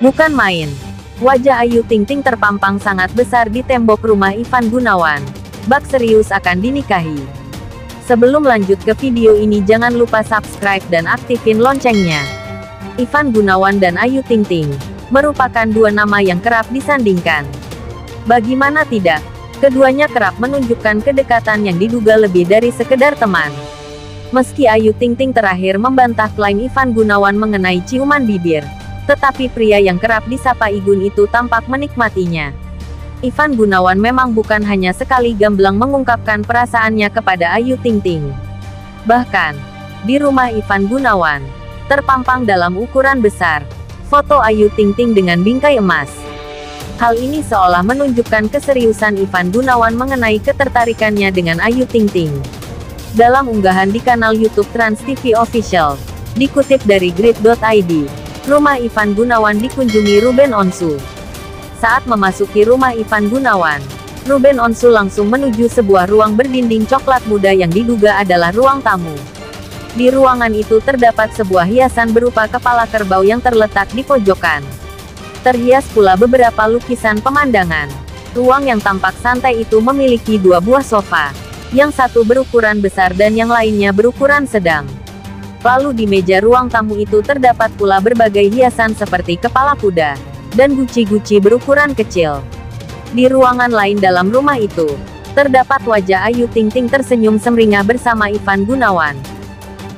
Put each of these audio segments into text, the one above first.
Bukan main. Wajah Ayu Ting Ting terpampang sangat besar di tembok rumah Ivan Gunawan. Bak serius akan dinikahi. Sebelum lanjut ke video ini jangan lupa subscribe dan aktifin loncengnya. Ivan Gunawan dan Ayu Ting Ting merupakan dua nama yang kerap disandingkan. Bagaimana tidak? Keduanya kerap menunjukkan kedekatan yang diduga lebih dari sekedar teman. Meski Ayu Ting Ting terakhir membantah klaim Ivan Gunawan mengenai ciuman bibir, tetapi pria yang kerap disapa Igun itu tampak menikmatinya. Ivan Gunawan memang bukan hanya sekali gamblang mengungkapkan perasaannya kepada Ayu Ting Ting. Bahkan, di rumah Ivan Gunawan, terpampang dalam ukuran besar, foto Ayu Ting Ting dengan bingkai emas. Hal ini seolah menunjukkan keseriusan Ivan Gunawan mengenai ketertarikannya dengan Ayu Ting Ting. Dalam unggahan di kanal YouTube Trans TV Official, dikutip dari grid.id, rumah Ivan Gunawan dikunjungi Ruben Onsu. Saat memasuki rumah Ivan Gunawan, Ruben Onsu langsung menuju sebuah ruang berdinding coklat muda yang diduga adalah ruang tamu. Di ruangan itu terdapat sebuah hiasan berupa kepala kerbau yang terletak di pojokan. Terhias pula beberapa lukisan pemandangan. Ruang yang tampak santai itu memiliki dua buah sofa. Yang satu berukuran besar dan yang lainnya berukuran sedang. Lalu di meja ruang tamu itu terdapat pula berbagai hiasan seperti kepala kuda, dan guci-guci berukuran kecil. Di ruangan lain dalam rumah itu, terdapat wajah Ayu Ting Ting tersenyum semringah bersama Ivan Gunawan.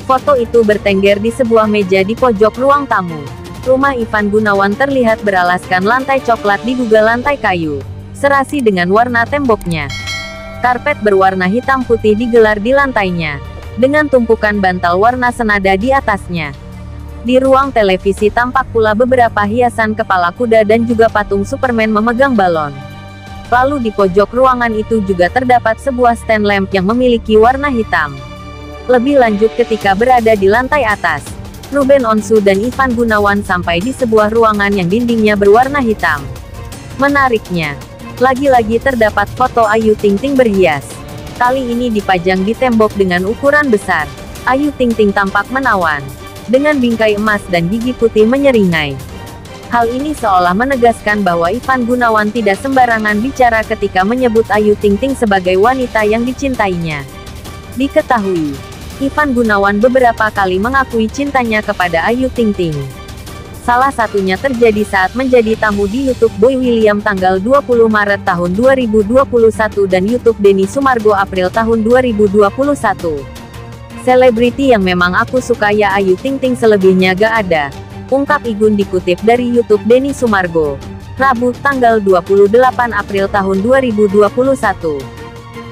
Foto itu bertengger di sebuah meja di pojok ruang tamu. Rumah Ivan Gunawan terlihat beralaskan lantai coklat diduga lantai kayu. Serasi dengan warna temboknya. Karpet berwarna hitam putih digelar di lantainya. Dengan tumpukan bantal warna senada di atasnya. Di ruang televisi tampak pula beberapa hiasan kepala kuda dan juga patung Superman memegang balon. Lalu di pojok ruangan itu juga terdapat sebuah stand lamp yang memiliki warna hitam. Lebih lanjut ketika berada di lantai atas, Ruben Onsu dan Ivan Gunawan sampai di sebuah ruangan yang dindingnya berwarna hitam. Menariknya, lagi-lagi terdapat foto Ayu Ting Ting berhias. Kali ini dipajang di tembok dengan ukuran besar. Ayu Ting Ting tampak menawan. Dengan bingkai emas dan gigi putih menyeringai. Hal ini seolah menegaskan bahwa Ivan Gunawan tidak sembarangan bicara ketika menyebut Ayu Ting Ting sebagai wanita yang dicintainya. Diketahui, Ivan Gunawan beberapa kali mengakui cintanya kepada Ayu Ting Ting. Salah satunya terjadi saat menjadi tamu di YouTube Boy William tanggal 20 Maret tahun 2021 dan YouTube Denny Sumargo April tahun 2021. Selebriti yang memang aku suka ya Ayu Ting Ting selebihnya gak ada. Ungkap Igun dikutip dari YouTube Denny Sumargo. Rabu, tanggal 28 April tahun 2021.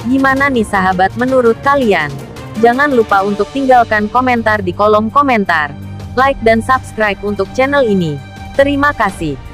Gimana nih sahabat menurut kalian? Jangan lupa untuk tinggalkan komentar di kolom komentar. Like dan subscribe untuk channel ini. Terima kasih.